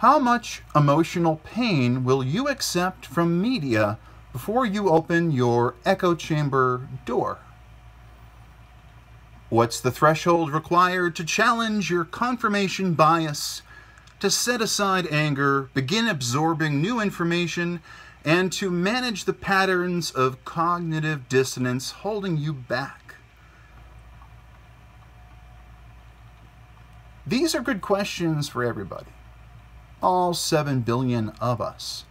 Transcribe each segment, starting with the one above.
How much emotional pain will you accept from media before you open your echo chamber door? What's the threshold required to challenge your confirmation bias, to set aside anger, begin absorbing new information, and to manage the patterns of cognitive dissonance holding you back? These are good questions for everybody all 7 billion of us.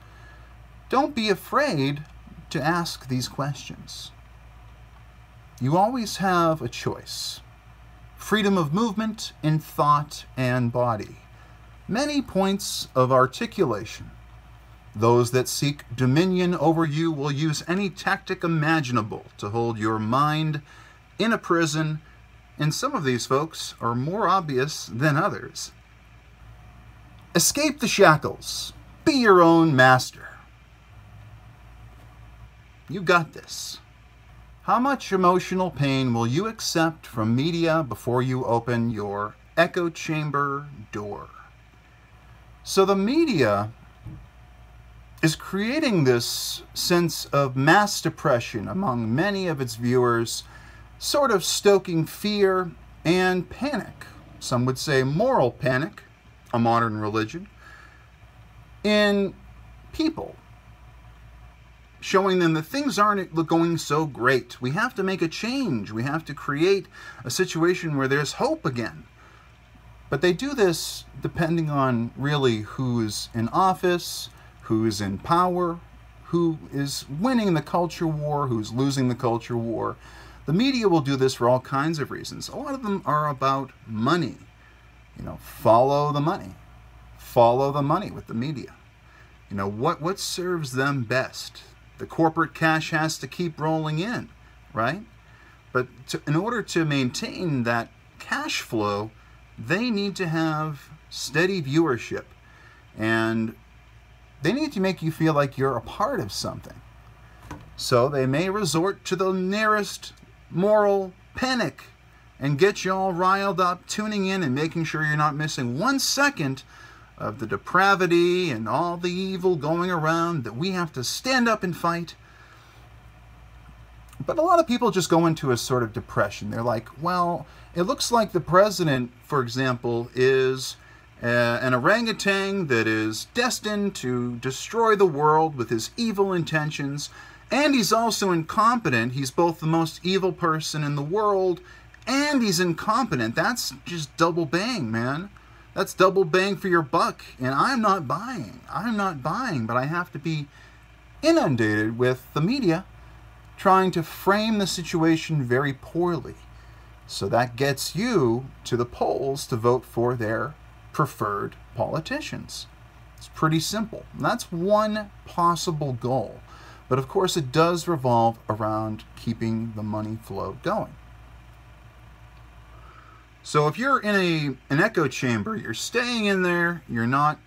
Don't be afraid to ask these questions. You always have a choice freedom of movement in thought and body, many points of articulation. Those that seek dominion over you will use any tactic imaginable to hold your mind in a prison, and some of these folks are more obvious than others. Escape the shackles. Be your own master. You got this. How much emotional pain will you accept from media before you open your echo chamber door? So the media is creating this sense of mass depression among many of its viewers, sort of stoking fear and panic. Some would say moral panic a modern religion, in people, showing them that things aren't going so great. We have to make a change. We have to create a situation where there's hope again. But they do this depending on really who's in office, who's in power, who is winning the culture war, who's losing the culture war. The media will do this for all kinds of reasons. A lot of them are about money. You know, follow the money. Follow the money with the media. You know, what, what serves them best? The corporate cash has to keep rolling in, right? But to, in order to maintain that cash flow, they need to have steady viewership. And they need to make you feel like you're a part of something. So they may resort to the nearest moral panic and get you all riled up, tuning in and making sure you're not missing one second of the depravity and all the evil going around that we have to stand up and fight. But a lot of people just go into a sort of depression. They're like, well, it looks like the president, for example, is uh, an orangutan that is destined to destroy the world with his evil intentions. And he's also incompetent. He's both the most evil person in the world and he's incompetent. That's just double bang, man. That's double bang for your buck. And I'm not buying. I'm not buying, but I have to be inundated with the media trying to frame the situation very poorly. So that gets you to the polls to vote for their preferred politicians. It's pretty simple. And that's one possible goal. But of course, it does revolve around keeping the money flow going. So if you're in a an echo chamber, you're staying in there, you're not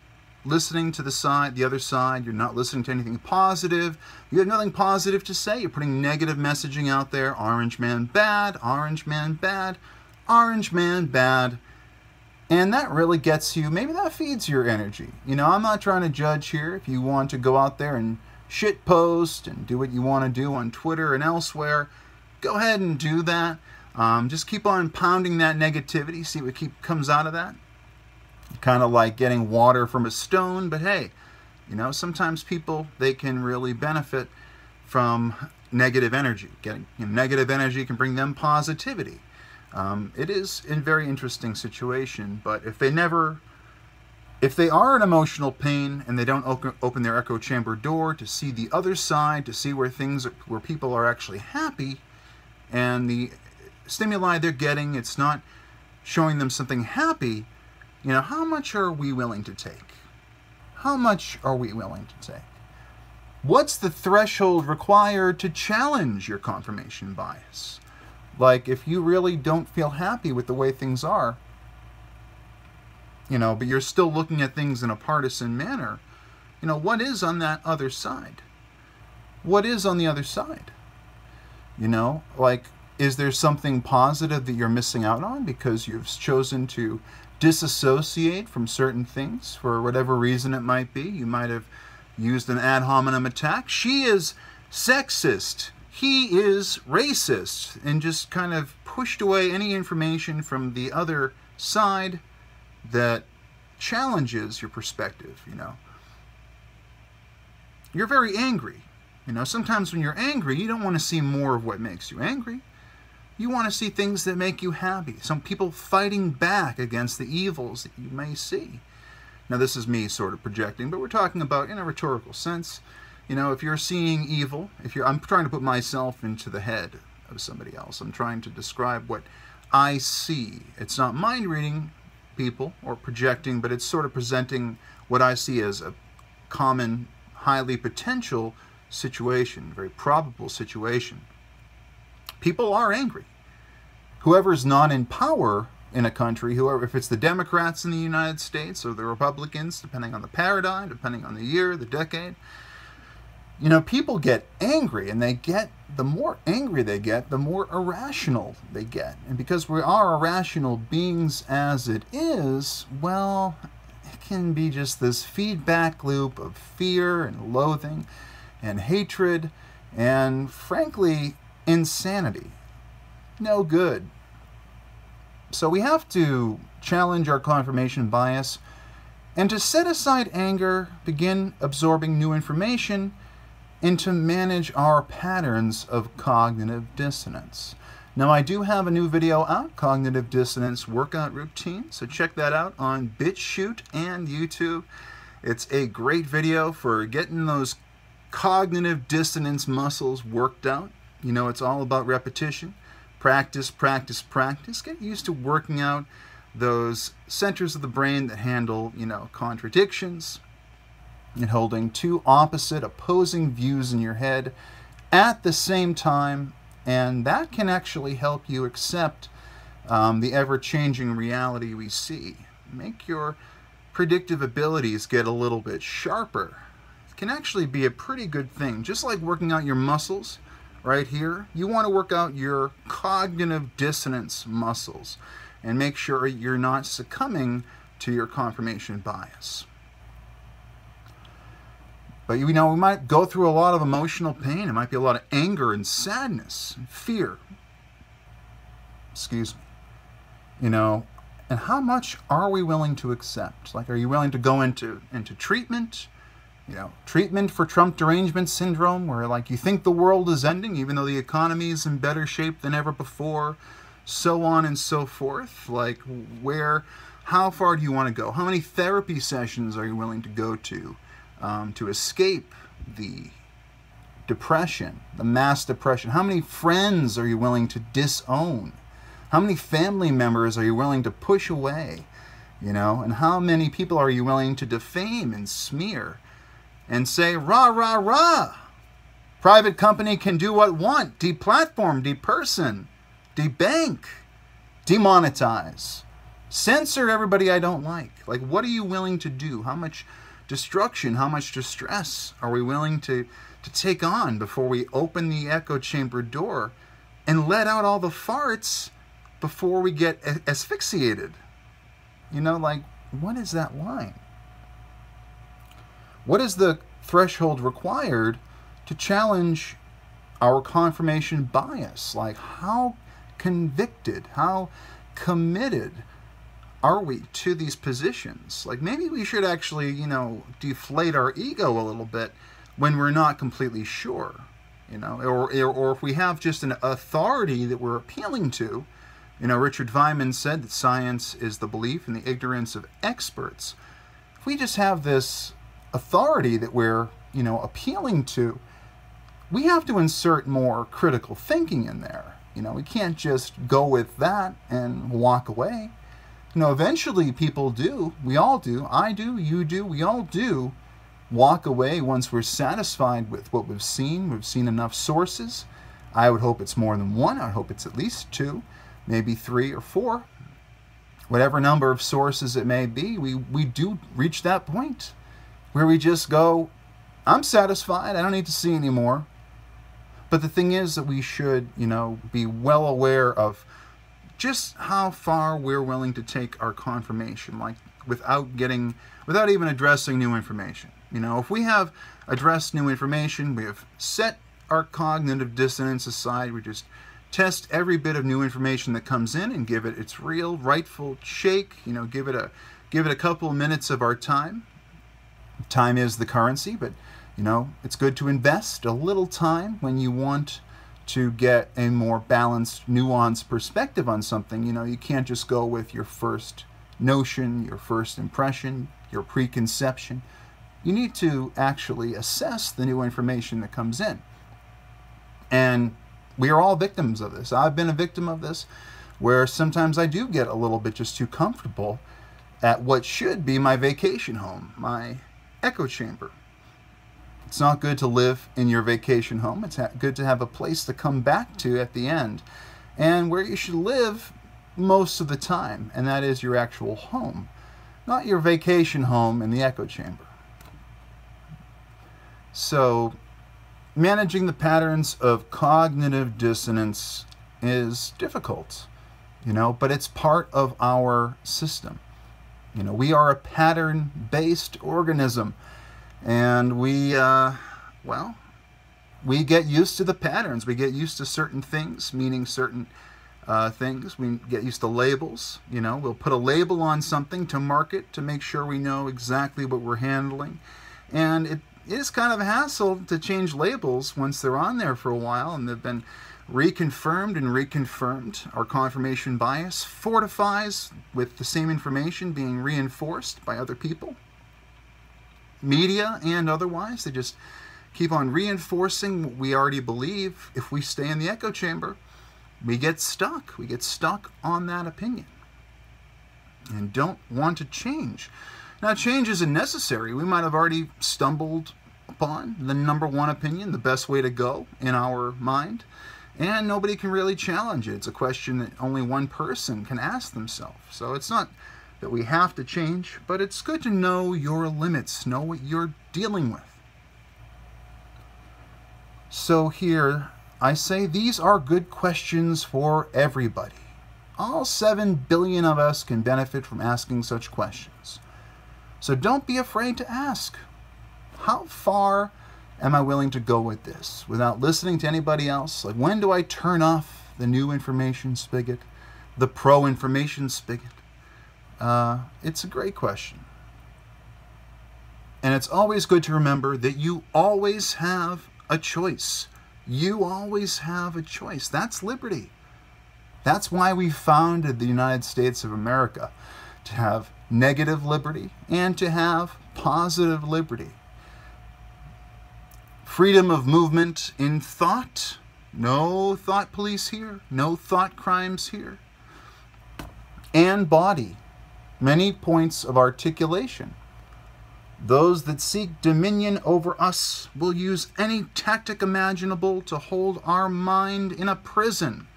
listening to the side, the other side, you're not listening to anything positive, you have nothing positive to say, you're putting negative messaging out there, orange man bad, orange man bad, orange man bad. And that really gets you, maybe that feeds your energy. You know, I'm not trying to judge here. If you want to go out there and shit post and do what you want to do on Twitter and elsewhere, go ahead and do that. Um, just keep on pounding that negativity, see what keep comes out of that. Kind of like getting water from a stone, but hey, you know, sometimes people they can really benefit from negative energy. Getting you know, negative energy can bring them positivity. Um, it is a very interesting situation, but if they never, if they are in emotional pain and they don't open, open their echo chamber door to see the other side, to see where things, where people are actually happy, and the stimuli they're getting, it's not showing them something happy, you know, how much are we willing to take? How much are we willing to take? What's the threshold required to challenge your confirmation bias? Like, if you really don't feel happy with the way things are, you know, but you're still looking at things in a partisan manner, you know, what is on that other side? What is on the other side? You know, like, is there something positive that you're missing out on because you've chosen to disassociate from certain things for whatever reason it might be. You might have used an ad hominem attack. She is sexist. He is racist. And just kind of pushed away any information from the other side that challenges your perspective, you know. You're very angry. You know, sometimes when you're angry, you don't want to see more of what makes you angry. You want to see things that make you happy. Some people fighting back against the evils that you may see. Now, this is me sort of projecting, but we're talking about in a rhetorical sense. You know, if you're seeing evil, if you're, I'm trying to put myself into the head of somebody else. I'm trying to describe what I see. It's not mind reading people or projecting, but it's sort of presenting what I see as a common, highly potential situation, very probable situation people are angry. Whoever's not in power in a country, whoever, if it's the Democrats in the United States or the Republicans, depending on the paradigm, depending on the year, the decade, you know, people get angry and they get, the more angry they get, the more irrational they get. And because we are irrational beings as it is, well, it can be just this feedback loop of fear and loathing and hatred and frankly insanity. No good. So we have to challenge our confirmation bias and to set aside anger, begin absorbing new information, and to manage our patterns of cognitive dissonance. Now, I do have a new video out, Cognitive Dissonance Workout Routine, so check that out on BitChute and YouTube. It's a great video for getting those cognitive dissonance muscles worked out. You know, it's all about repetition. Practice, practice, practice. Get used to working out those centers of the brain that handle, you know, contradictions and holding two opposite, opposing views in your head at the same time. And that can actually help you accept um, the ever changing reality we see. Make your predictive abilities get a little bit sharper. It can actually be a pretty good thing. Just like working out your muscles right here, you want to work out your cognitive dissonance muscles and make sure you're not succumbing to your confirmation bias. But you know, we might go through a lot of emotional pain. It might be a lot of anger and sadness and fear. Excuse me. You know, and how much are we willing to accept? Like, are you willing to go into, into treatment? You know, treatment for Trump derangement syndrome, where like you think the world is ending, even though the economy is in better shape than ever before, so on and so forth. Like, where, how far do you want to go? How many therapy sessions are you willing to go to um, to escape the depression, the mass depression? How many friends are you willing to disown? How many family members are you willing to push away? You know, and how many people are you willing to defame and smear? And say, rah, rah, rah. Private company can do what want, deplatform, deperson, debank, demonetize, censor everybody I don't like. Like, what are you willing to do? How much destruction, how much distress are we willing to, to take on before we open the echo chamber door and let out all the farts before we get asphyxiated? You know, like, what is that line? What is the threshold required to challenge our confirmation bias? Like, how convicted, how committed are we to these positions? Like, maybe we should actually, you know, deflate our ego a little bit when we're not completely sure, you know, or, or if we have just an authority that we're appealing to. You know, Richard Feynman said that science is the belief in the ignorance of experts. If we just have this authority that we're, you know, appealing to, we have to insert more critical thinking in there. You know, we can't just go with that and walk away. You know, eventually people do. We all do. I do. You do. We all do walk away once we're satisfied with what we've seen. We've seen enough sources. I would hope it's more than one. I hope it's at least two, maybe three or four. Whatever number of sources it may be, we, we do reach that point where we just go, I'm satisfied, I don't need to see anymore. But the thing is that we should, you know, be well aware of just how far we're willing to take our confirmation, like without getting, without even addressing new information. You know, if we have addressed new information, we have set our cognitive dissonance aside, we just test every bit of new information that comes in and give it its real rightful shake you know give it a give it a couple minutes of our time time is the currency but you know it's good to invest a little time when you want to get a more balanced nuanced perspective on something. You know you can't just go with your first notion your first impression your preconception. You need to actually assess the new information that comes in. And we are all victims of this. I've been a victim of this where sometimes I do get a little bit just too comfortable at what should be my vacation home, my echo chamber. It's not good to live in your vacation home. It's good to have a place to come back to at the end and where you should live most of the time, and that is your actual home, not your vacation home in the echo chamber. So managing the patterns of cognitive dissonance is difficult, you know, but it's part of our system. You know, we are a pattern based organism, and we, uh, well, we get used to the patterns. We get used to certain things, meaning certain uh, things. We get used to labels. You know, we'll put a label on something to market to make sure we know exactly what we're handling. And it is kind of a hassle to change labels once they're on there for a while and they've been reconfirmed and reconfirmed. Our confirmation bias fortifies with the same information being reinforced by other people, media and otherwise. They just keep on reinforcing what we already believe. If we stay in the echo chamber, we get stuck. We get stuck on that opinion and don't want to change. Now, change isn't necessary. We might have already stumbled upon the number one opinion, the best way to go in our mind, and nobody can really challenge it. It's a question that only one person can ask themselves. So it's not that we have to change, but it's good to know your limits, know what you're dealing with. So here, I say these are good questions for everybody. All 7 billion of us can benefit from asking such questions. So don't be afraid to ask. How far am I willing to go with this without listening to anybody else? Like, when do I turn off the new information spigot, the pro information spigot? Uh, it's a great question. And it's always good to remember that you always have a choice. You always have a choice. That's liberty. That's why we founded the United States of America to have negative liberty and to have positive liberty. Freedom of movement in thought. No thought police here. No thought crimes here. And body. Many points of articulation. Those that seek dominion over us will use any tactic imaginable to hold our mind in a prison.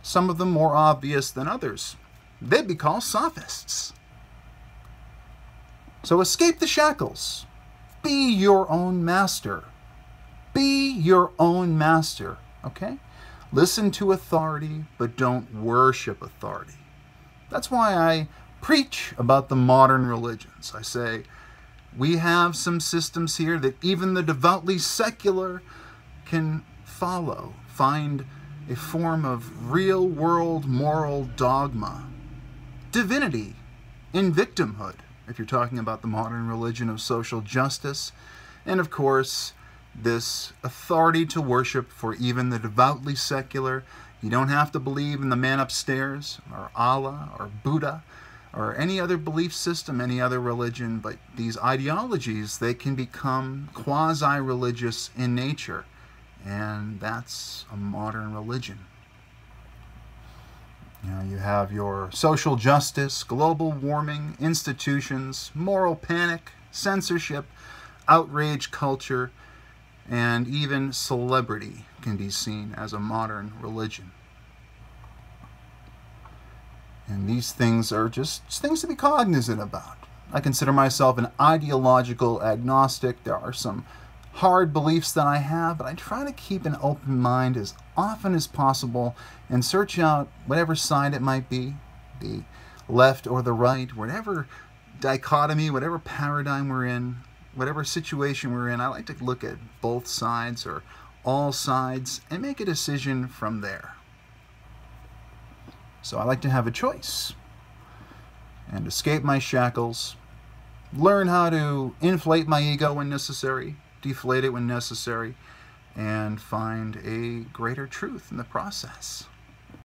Some of them more obvious than others they'd be called sophists. So escape the shackles. Be your own master. Be your own master, okay? Listen to authority, but don't worship authority. That's why I preach about the modern religions. I say, we have some systems here that even the devoutly secular can follow, find a form of real world moral dogma divinity in victimhood, if you're talking about the modern religion of social justice, and of course, this authority to worship for even the devoutly secular. You don't have to believe in the man upstairs, or Allah, or Buddha, or any other belief system, any other religion, but these ideologies, they can become quasi religious in nature, and that's a modern religion. You, know, you have your social justice, global warming, institutions, moral panic, censorship, outrage culture, and even celebrity can be seen as a modern religion. And these things are just things to be cognizant about. I consider myself an ideological agnostic. There are some hard beliefs that I have, but I try to keep an open mind as often as possible and search out whatever side it might be, the left or the right, whatever dichotomy, whatever paradigm we're in, whatever situation we're in. I like to look at both sides or all sides and make a decision from there. So I like to have a choice and escape my shackles, learn how to inflate my ego when necessary, deflate it when necessary, and find a greater truth in the process.